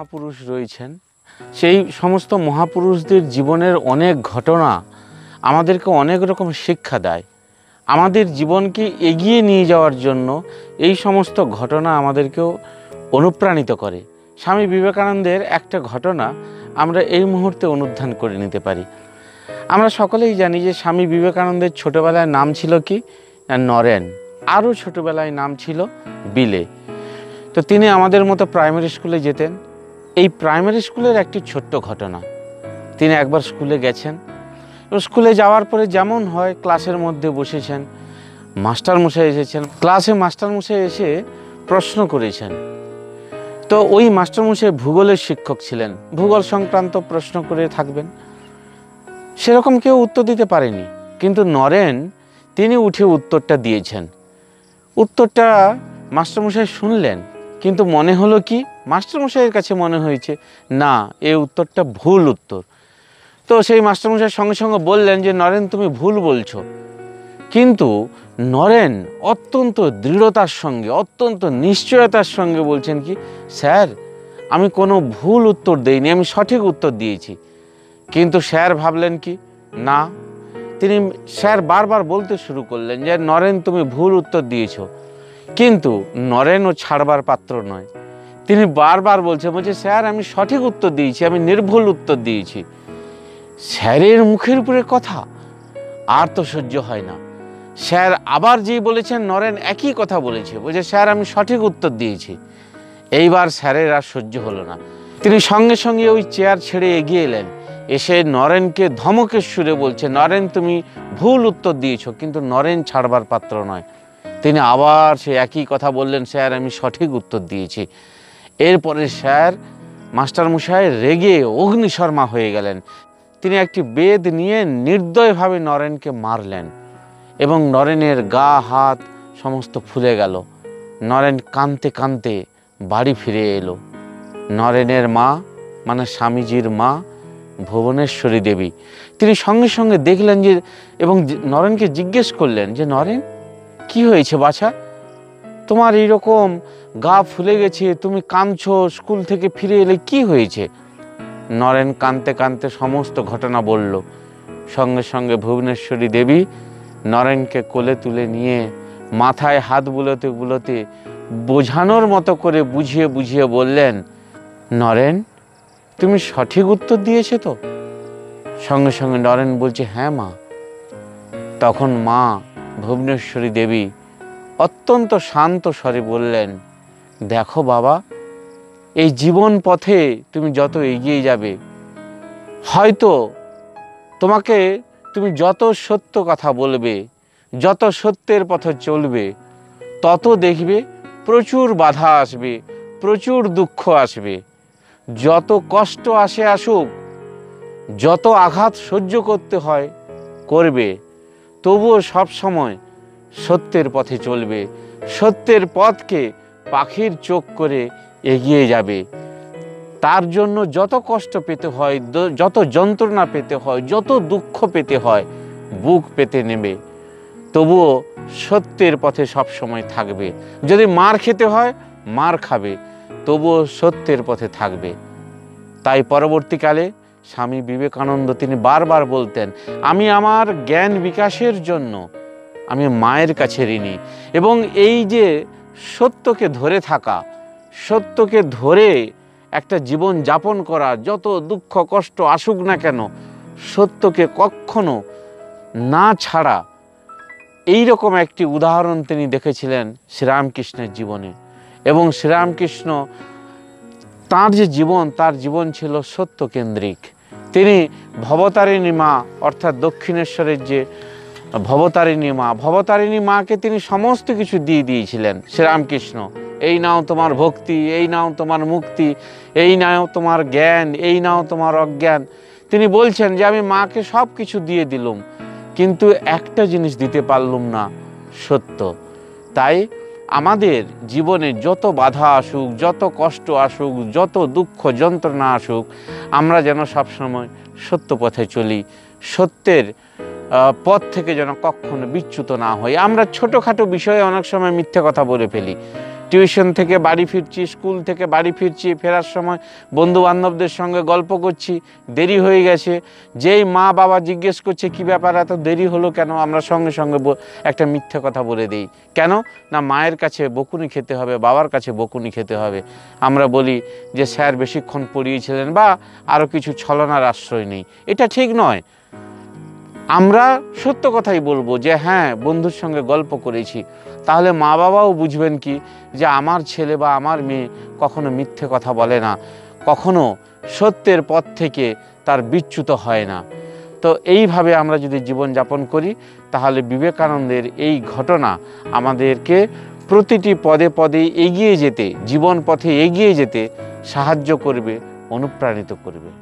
মহাপুরুষ রয়েছেন। সেই সমস্ত মহাপুরুষদের জীবনের অনেক ঘটনা আমাদেরকে অনেক রকম শিক্ষা দেয়। আমাদের জীবনকে এগিয়ে নিয়ে যাওয়ার জন্য এই সমস্ত ঘটনা আমাদেরকেও অনুপ্রাণিত করে। স্বামী বিবেকানন্দের একটা ঘটনা আমরা এই মুহূর্তে অনুধ্যান করে নিতে পারি। আমরা সকলেই জানি যে স্বামী বিবেকানন্দের ছোটোবেলায় নাম ছিল কি? নরেন। আরও ছোটোবেলায় নাম ছিল বিলে। তো তিনি আমাদের মতো প্রাইমারি স্কুলে যেতেন। এই প্রাইমারি স্কুলের একটি ছোট্ট ঘটনা। তিনি একবার স্কুলে গেছেন। স্কুলে যাওয়ার পরে যেমন হয় ক্লাসের মধ্যে বসেছেন। মাস্টারমশাই এসেছেন। ক্লাসে মাস্টারমশাই এসে প্রশ্ন করেছেন। তো ওই মাস্টারমশাই ভূগোলের শিক্ষক ছিলেন। ভূগোল সংক্রান্ত প্রশ্ন করে থাকবেন। সেরকম কেউ উত্তর দিতে পারেনি। কিন্তু নরেন, তিনি উঠে উত্তরটা দিয়েছেন। উত্তরটা মাস্টারমশাই শুনলেন। কিন্তু মনে হলো কি? মাস্টারমশাইয়ের কাছে মনে হয়েছে, না, এ উত্তরটা ভুল উত্তর। তো সেই মাস্টারমশাই সঙ্গে সঙ্গে বললেন যে, নরেন, তুমি ভুল বলছো। কিন্তু নরেন অত্যন্ত দৃঢ়তার সঙ্গে, অত্যন্ত নিশ্চয়তার সঙ্গে বলছেন কি, স্যার, আমি কোনো ভুল উত্তর দেইনি, আমি সঠিক উত্তর দিয়েছি। কিন্তু স্যার ভাবলেন কি, না। তিনি স্যার বারবার বলতে শুরু করলেন যে, নরেন, তুমি ভুল উত্তর দিয়েছ। কিন্তু নরেনও ছাড়বার পাত্র নয়। তিনি বারবার বলছে বলছে, স্যার, আমি সঠিক উত্তর দিয়েছি, আমি নির্ভুল উত্তর দিয়েছি। স্যারের মুখের উপরে কথা, আর তো সহ্য হয় না। স্যার আবার যে বলেছেন, নরেন একই কথা বলেছে, বলছে, স্যার, আমি সঠিক উত্তর দিয়েছি। এইবার স্যারের আর সহ্য হলো না। তিনি সঙ্গে সঙ্গে ওই চেয়ার ছেড়ে এগিয়ে এলেন। এসে নরেনকে ধমকের সুরে বলছে, নরেন, তুমি ভুল উত্তর দিয়েছ, কিন্তু নরেন ছাড়বার পাত্র নয়। তিনি আবার সে একই কথা বললেন, স্যার, আমি সঠিক উত্তর দিয়েছি। এরপরে স্যার মাস্টারমশাই রেগে অগ্নিশর্মা হয়ে গেলেন। তিনি একটি বেদ নিয়ে নির্দয়ভাবে নরেনকে মারলেন এবং নরেনের গা, হাত সমস্ত ফুলে গেল। নরেন কাঁদতে কাঁদতে বাড়ি ফিরে এলো। নরেনের মা মানে স্বামীজির মা ভুবনেশ্বরী দেবী। তিনি সঙ্গে সঙ্গে দেখলেন যে এবং নরেনকে জিজ্ঞেস করলেন যে, নরেন, কি হয়েছে বাছা? তোমার এইরকম গা ফুলে গেছে, তুমি কাঁদছো, স্কুল থেকে ফিরে এলে কি হয়েছে? নরেন কাঁদতে কাঁদতে সমস্ত ঘটনা বলল। সঙ্গে সঙ্গে ভুবনেশ্বরী দেবী নরেনকে কোলে তুলে নিয়ে মাথায় হাত বুলোতে বুলোতে বোঝানোর মতো করে বুঝিয়ে বুঝিয়ে বললেন, নরেন, তুমি সঠিক উত্তর দিয়েছে তো? সঙ্গে সঙ্গে নরেন বলছে হ্যাঁ মা। তখন মা ভুবনেশ্বরী দেবী অত্যন্ত শান্ত স্বরে বললেন দেখো বাবা, এই জীবন পথে তুমি যত এগিয়ে যাবে, হয়তো তোমাকে তুমি যত সত্য কথা বলবে, যত সত্যের পথে চলবে, তত দেখবে প্রচুর বাধা আসবে, প্রচুর দুঃখ আসবে। যত কষ্ট আসে আসুক, যত আঘাত সহ্য করতে হয়, করবে। তবুও সব সময় সত্যের পথে চলবে, সত্যের পথকে পাখির চোখ করে এগিয়ে যাবে। তার জন্য যত কষ্ট পেতে হয় যত যন্ত্রণা পেতে হয়, যত দুঃখ পেতে হয়, বুক পেতে নেবে। তবুও সত্যের পথে সব সময় থাকবে। যদি মার খেতে হয়, মার খাবে। তবুও সত্যের পথে থাকবে। তাই পরবর্তীকালে স্বামী বিবেকানন্দ তিনি বারবার বলতেন, আমি আমার জ্ঞান বিকাশের জন্য, আমি মায়ের কাছে ঋণী। এবং এই যে সত্যকে ধরে থাকা, সত্যকে ধরে একটা জীবন যাপন করা, যত দুঃখ, কষ্ট আসুক না কেন, সত্যকে কখনো না ছাড়া এই রকম একটি উদাহরণ তিনি দেখেছিলেন শ্রীরামকৃষ্ণের জীবনে। এবং শ্রীরামকৃষ্ণ তার যে জীবন, তার জীবন ছিল সত্যকেন্দ্রিক। তিনি ভবতারিণী মা, অর্থাৎ দক্ষিণেশ্বরের যে ভবতারিণী মা, ভবতারিণী মাকে তিনি সমস্ত কিছু দিয়ে দিয়েছিলেন। শ্রীরামকৃষ্ণ এই নাও তোমার ভক্তি, এই নাও তোমার মুক্তি, এই নাও তোমার জ্ঞান, এই নাও তোমার অজ্ঞান। তিনি বলছেন যে, আমি মাকে সব কিছু দিয়ে দিলুম, কিন্তু একটা জিনিস দিতে পারলুম না, সত্য। তাই আমাদের জীবনে যত বাধা আসুক, যত কষ্ট আসুক, যত দুঃখ যন্ত্রণা আসুক, আমরা যেন সবসময় সত্য পথে চলি। সত্যের পথ থেকে যেন কখনো বিচ্যুত না হই। আমরা ছোটোখাটো বিষয়ে অনেক সময় মিথ্যে কথা বলে ফেলি। টিউশন থেকে বাড়ি ফিরছি, স্কুল থেকে বাড়ি ফিরছি, ফেরার সময় বন্ধু বান্ধবদের সঙ্গে গল্প করছি, দেরি হয়ে গেছে। যেই মা বাবা জিজ্ঞেস করছে, কি ব্যাপার? এত দেরি হলো কেন? আমরা সঙ্গে সঙ্গে একটা মিথ্যে কথা বলে দিই। কেন? না, মায়ের কাছে বকুনি খেতে হবে, বাবার কাছে বকুনি খেতে হবে। আমরা বলি যে, স্যার বেশিক্ষণ পড়িয়েছিলেন বা আরও কিছু ছলনার আশ্রয় নেই। এটা ঠিক নয়। আমরা সত্য কথাই বলব যে হ্যাঁ বন্ধুর সঙ্গে গল্প করেছি। তাহলে মা বাবাও বুঝবেন কি যে, আমার ছেলে বা আমার মেয়ে কখনো মিথ্যে কথা বলে না। কখনো সত্যের পথ থেকে তার বিচ্যুত হয় না। তো এইভাবে আমরা যদি জীবনযাপন করি, তাহলে বিবেকানন্দের এই ঘটনা আমাদেরকে প্রতিটি পদে পদে এগিয়ে যেতে জীবন পথে এগিয়ে যেতে সাহায্য করবে, অনুপ্রাণিত করবে।